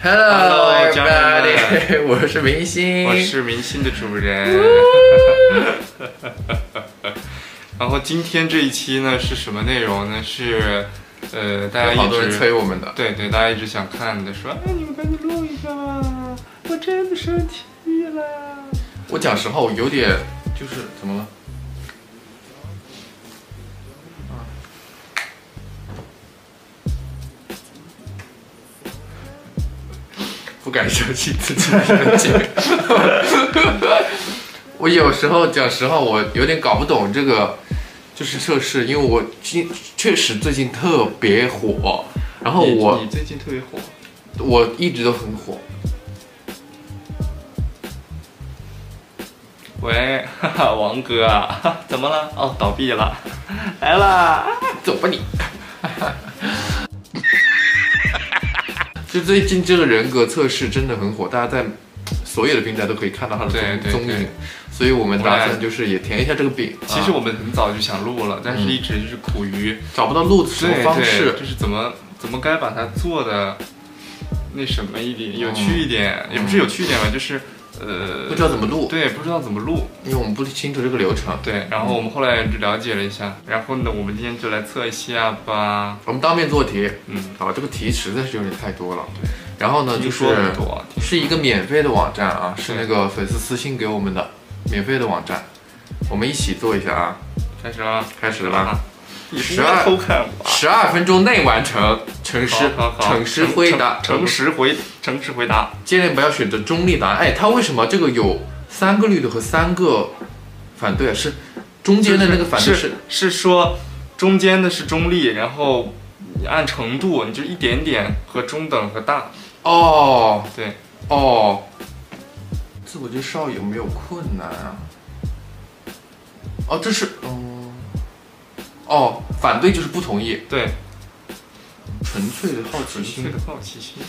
Hello everybody，我是明星，我是明星的主人。然后今天这一期呢是什么内容呢？是呃，大家一有好多人直催我们的。对对，大家一直想看的，说哎，你们赶紧录一下吧，我真的生气了。我讲实话，我有点就是怎么了？不敢相信自己的眼睛。我有时候讲实话，我有点搞不懂这个就是测试，因为我今确实最近特别火，然后我你最近特别火，我一直都很火。喂，哈哈，王哥啊，怎么了？哦，倒闭了，来啦。走吧你。就最近这个人格测试真的很火，大家在所有的平台都可以看到他的对踪影，所以我们打算就是也填一下这个饼。其实啊我们很早就想录了，但是一直就是苦于找不到录什么方式，就是怎么怎么该把它做的那什么一点，有趣一点，也不是有趣一点吧，就是呃，不知道怎么录，对，不知道怎么录，因为我们不清楚这个流程。对，然后我们后来就了解了一下，然后呢，我们今天就来测一下吧，我们当面做题，嗯，好，这个题实在是有点太多了。对。然后呢，就听是是一个免费的网站啊，是那个粉丝私信给我们的免费的网站，我们一起做一下啊，开始了，开始了吧。你不12要偷看。十二分钟内完成，诚实诚实回答，诚实回诚实回答，尽量不要选择中立答案。哎，他为什么这个有三个绿的和三个反对啊？是中间的那个反对是是说中间的是中立，然后按程度，你就一点点和中等和大，哦对，哦，自我介绍有没有困难啊？哦，这是嗯，哦，反对就是不同意，对，纯粹的好奇心纯粹的好奇心。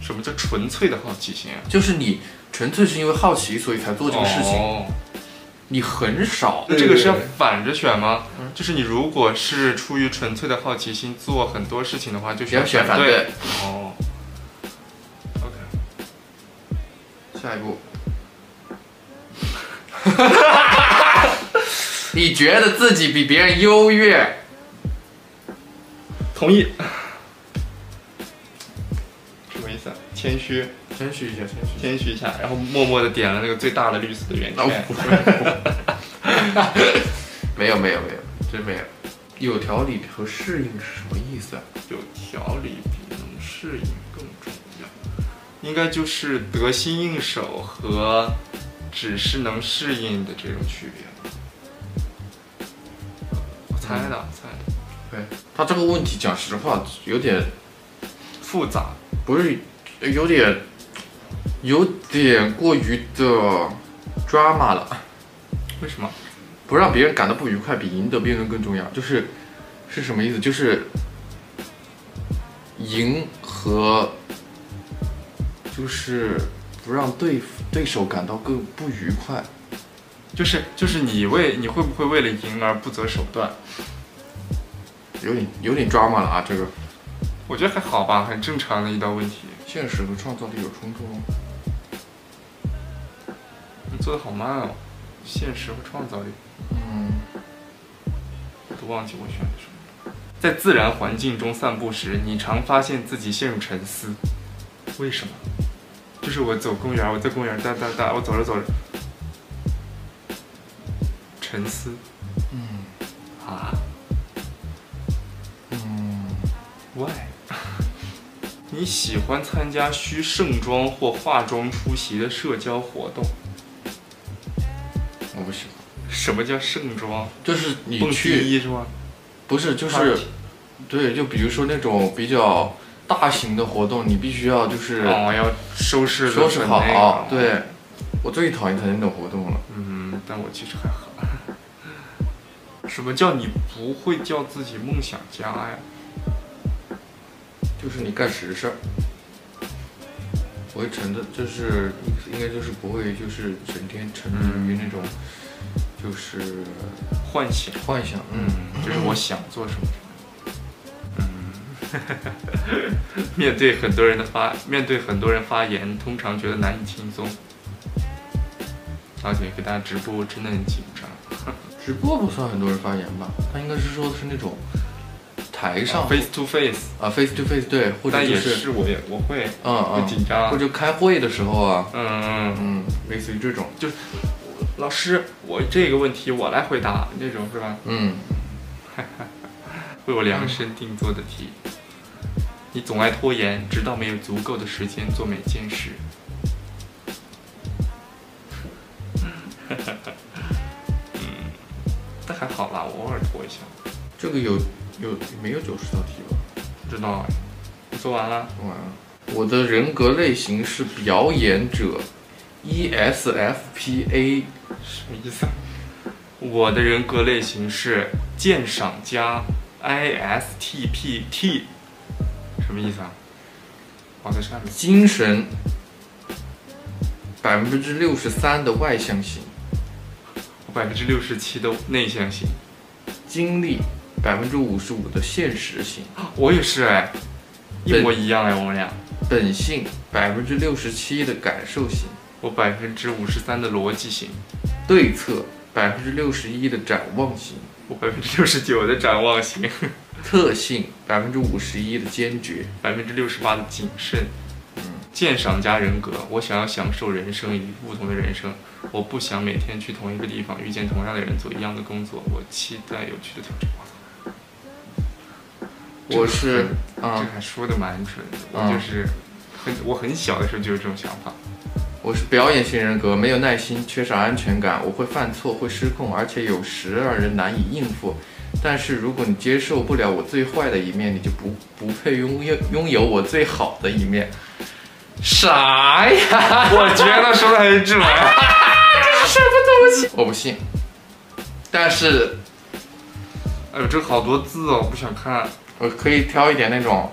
什么叫纯粹的好奇心啊？就是你纯粹是因为好奇所以才做这个事情，哦、你很少这个是要反着选吗？就是你如果是出于纯粹的好奇心做很多事情的话，就选要选反对。对。哦。OK。下一步，你觉得自己比别人优越？同意。什么意思啊？谦虚，谦虚一下，谦虚。谦虚一下，然后默默的点了那个最大的绿色的圆哦圈。没有没有没有，真没有。有条理和适应是什么意思啊？有条理比能适应更重要，应该就是得心应手和只是能适应的这种区别猜的，猜的，对他这个问题，讲实话有点复杂。不是，有点有点过于的 drama 了。为什么？不让别人感到不愉快，比赢得辩论更重要。就是是什么意思？就是赢和就是不让对对手感到更不愉快。就是就是你为你会不会为了赢而不择手段？有点有点 drama 了啊！这个我觉得还好吧，很正常的一道问题。现实和创造力有冲突吗？你做的好慢哦，现实和创造力嗯，都忘记我选的什么了。在自然环境中散步时，你常发现自己陷入沉思，为什么？就是我走公园，我在公园哒哒哒，我走着走着，沉思。嗯啊嗯，，why？你喜欢参加需盛装或化妆出席的社交活动？我不喜欢。什么叫盛装？就是你去是吗？不是就是对，就比如说那种比较大型的活动，你必须要就是哦，要收拾收拾好。对，我最讨厌参加那种活动了。嗯，但我其实还好。什么叫你不会叫自己梦想家呀？就是你干实事儿，我会沉的，就是应该就是不会就是整天沉迷于那种就是幻想，幻想，嗯，就是我想做什么。嗯，面对很多人的发，面对很多人发言，通常觉得难以轻松。而且给大家直播真的很紧张。直播不算很多人发言吧？他应该是说的是那种台上 face to face 啊 face to face 对，或者就是是我也我会嗯会嗯，紧张或。者开会的时候啊，嗯嗯，嗯，类似于这种，就是老师，我这个问题我来回答，那种是吧？嗯，为我量身定做的题。你总爱拖延，直到没有足够的时间做每件事。一下。这个有有没有九十道题吧？不知道哎，你做完了？完了，我的人格类型是表演者，E ESFPA，什么意思啊？我的人格类型是鉴赏家，ISTPT，什么意思啊？我，在上面。精神百分之六十三的外向型，我百分之六十七的内向型，精力百分之五十五的现实型，我也是哎，一模一样哎，我们俩。本性百分之六十七的感受型，我百分之五十三的逻辑型，对策百分之六十一的展望型，我百分之六十九的展望型，特性百分之五十一的坚决，百分之六十八的谨慎。鉴赏家人格，我想要享受人生以不同的人生，我不想每天去同一个地方遇见同样的人做一样的工作，我期待有趣的挑战。这个我是这啊、还说的蛮准的，我嗯就是很我很小的时候就有这种想法。我是表演型人格，没有耐心，缺少安全感，我会犯错，会失控，而且有时让人难以应付。但是如果你接受不了我最坏的一面，你就不不配拥有拥有我最好的一面。啥呀？我觉得说的很准。我不信。但是哎呦，这好多字哦，我不想看。我可以挑一点那种，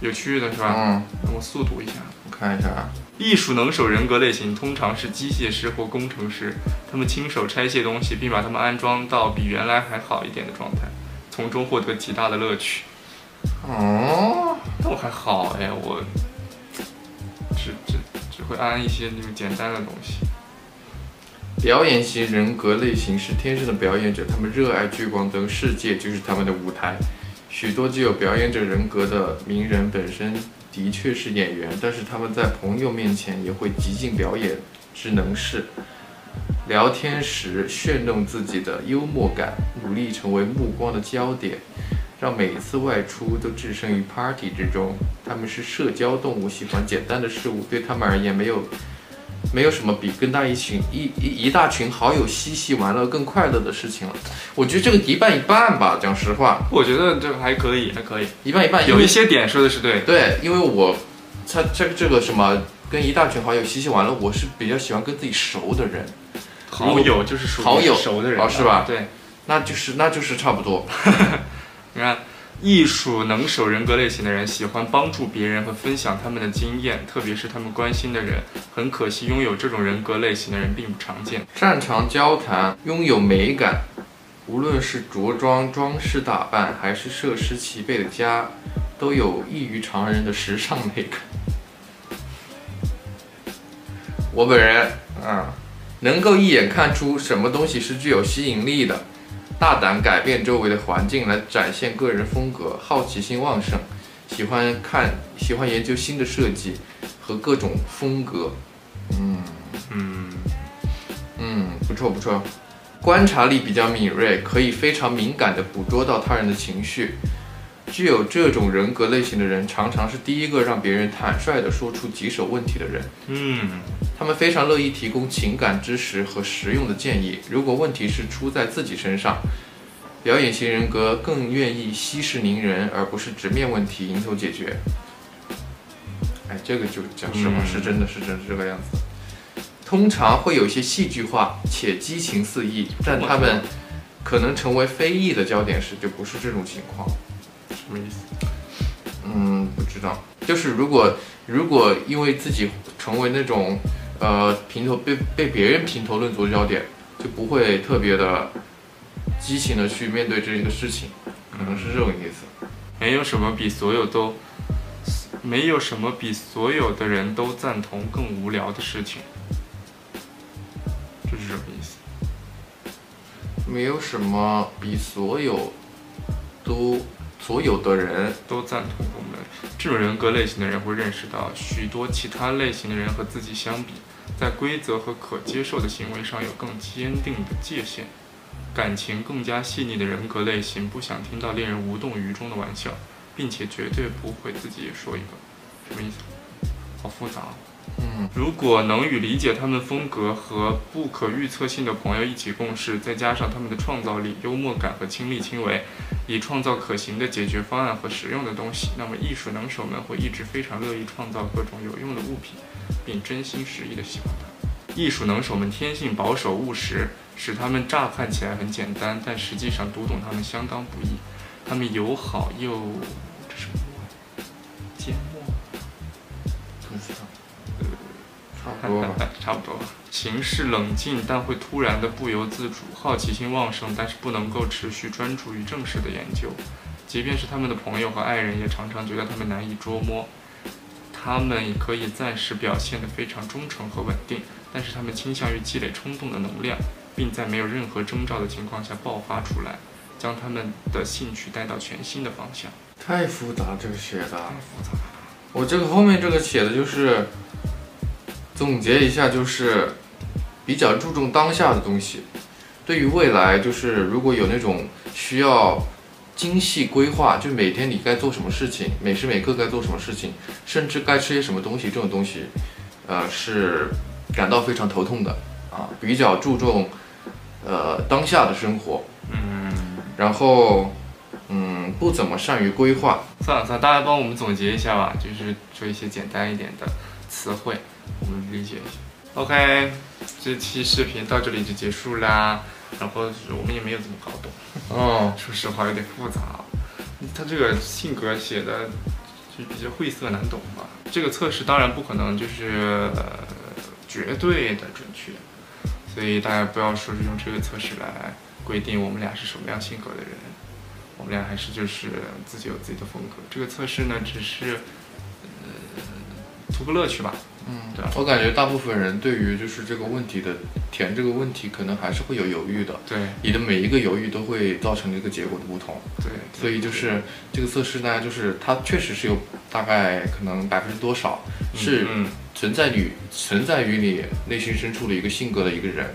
有趣的是吧？嗯，让我速读一下。我看一下啊，艺术能手人格类型通常是机械师或工程师，他们亲手拆卸东西，并把它们安装到比原来还好一点的状态，从中获得极大的乐趣。哦，那我还好哎，我只只只会安一些那种简单的东西。表演型人格类型是天生的表演者，他们热爱聚光灯，世界就是他们的舞台。许多具有表演者人格的名人本身的确是演员，但是他们在朋友面前也会极尽表演之能事。聊天时炫动自己的幽默感，努力成为目光的焦点，让每一次外出都置身于 party 之中。他们是社交动物，喜欢简单的事物，对他们而言没有没有什么比跟大一群一一一大群好友嬉戏玩乐更快乐的事情了。我觉得这个一半一半吧，讲实话，我觉得这个还可以，还可以，一半一半。有一些点说的是对。对，因为我他这个这个什么跟一大群好友嬉戏玩乐，我是比较喜欢跟自己熟的人，好友就是属于好友熟的人哦是吧对，那就是那就是差不多。你看，艺术能手人格类型的人喜欢帮助别人和分享他们的经验，特别是他们关心的人。很可惜，拥有这种人格类型的人并不常见。擅长交谈，拥有美感，无论是着装、装饰打扮，还是设施齐备的家，都有异于常人的时尚美感。我本人啊，能够一眼看出什么东西是具有吸引力的，大胆改变周围的环境来展现个人风格，好奇心旺盛，喜欢看，喜欢研究新的设计和各种风格。嗯。嗯，嗯，不错不错，观察力比较敏锐，可以非常敏感地捕捉到他人的情绪。具有这种人格类型的人，常常是第一个让别人坦率地说出棘手问题的人。嗯，他们非常乐意提供情感支持和实用的建议。如果问题是出在自己身上，表演型人格更愿意息事宁人，而不是直面问题迎头解决。哎，这个就讲实话，嗯是真的是真是这个样子。通常会有一些戏剧化且激情四溢，但他们可能成为非议的焦点时，就不是这种情况。什么意思？嗯，不知道。就是如果如果因为自己成为那种呃评头被被别人评头论足的焦点，就不会特别的激情的去面对这个事情，可能是这种意思。没有什么比所有都，没有什么比所有的人都赞同更无聊的事情。这是什么意思？没有什么比所有都所有的人都赞同我们这种人格类型的人会认识到，许多其他类型的人和自己相比，在规则和可接受的行为上有更坚定的界限。感情更加细腻的人格类型不想听到令人无动于衷的玩笑，并且绝对不会自己也说一个。什么意思？好复杂。嗯，如果能与理解他们风格和不可预测性的朋友一起共事，再加上他们的创造力、幽默感和亲力亲为，以创造可行的解决方案和实用的东西，那么艺术能手们会一直非常乐意创造各种有用的物品，并真心实意的喜欢它。艺术能手们天性保守务实，使他们乍看起来很简单，但实际上读懂他们相当不易。他们友好又差不多吧。差不多吧。行事冷静，但会突然的不由自主；好奇心旺盛，但是不能够持续专注于正式的研究。即便是他们的朋友和爱人，也常常觉得他们难以捉摸。他们可以暂时表现得非常忠诚和稳定，但是他们倾向于积累冲动的能量，并在没有任何征兆的情况下爆发出来，将他们的兴趣带到全新的方向。太复杂，这个写的。太复杂了。我这个后面这个写的就是总结一下，就是比较注重当下的东西。对于未来，就是如果有那种需要精细规划，就每天你该做什么事情，每时每刻该做什么事情，甚至该吃些什么东西，这种东西，呃，是感到非常头痛的啊。比较注重呃当下的生活，嗯，然后嗯不怎么善于规划。算了算了，大家帮我们总结一下吧，就是说一些简单一点的词汇，我们理解一下。OK，这期视频到这里就结束啦。然后我们也没有怎么搞懂，哦，说实话有点复杂。他这个性格写的就比较晦涩难懂吧。这个测试当然不可能就是、呃、绝对的准确，所以大家不要说是用这个测试来规定我们俩是什么样性格的人。我们俩还是就是自己有自己的风格。这个测试呢，只是呃图个乐趣吧。嗯对啊我感觉大部分人对于就是这个问题的填这个问题，可能还是会有犹豫的。对你的每一个犹豫都会造成这个结果的不同，对，所以就是这个测试呢，就是它确实是有大概可能百分之多少是嗯存在于存在于你内心深处的一个性格的一个人，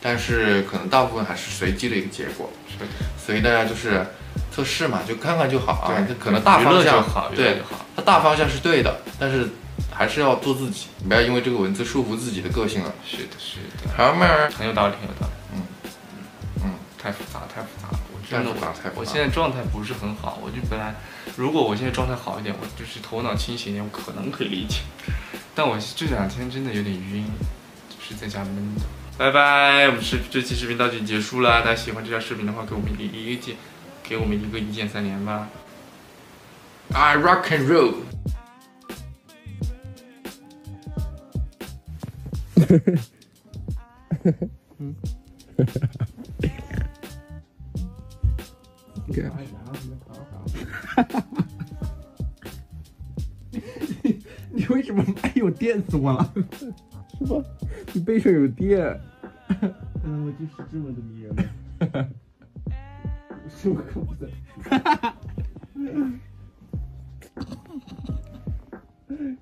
但是可能大部分还是随机的一个结果，是，所以大家就是测试嘛，就看看就好啊。对它可能大方向好，对。它大方向是对的，但是还是要做自己，不要因为这个文字束缚自己的个性了。是的，是的，好嘛，很有道理，很有道理。嗯嗯，太复杂，太复杂了。我真的太复杂太复杂我现在状态不是很好，我就本来，如果我现在状态好一点，我就是头脑清醒一点，我可能可以理解。但我这两天真的有点晕，就是在家闷的。拜拜，我们视这期视频到这里结束了。大家喜欢这条视频的话，给我们一个意见，给我们一个一键三连吧。I rock and roll。你为什么？哎呦，电死我了！是吧？你背上有电。嗯，我就是这么的迷人吗？是我可不在。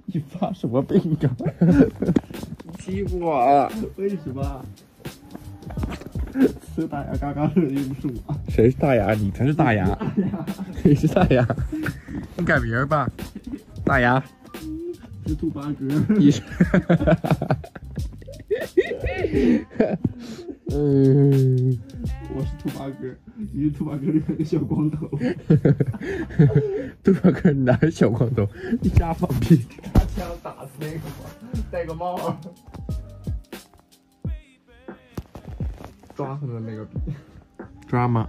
你发什么病啊？欺负我？为什么？吃大牙嘎嘎的又不是我。谁是大牙？你才是大牙。谁是大牙？你改名吧，大牙。是兔八哥。你是。嗯，我是兔八哥，你是兔八哥里面的小光头。兔八哥哪是小光头？你瞎放屁！拿枪打死那个吗？戴个帽抓他的那个笔。抓吗？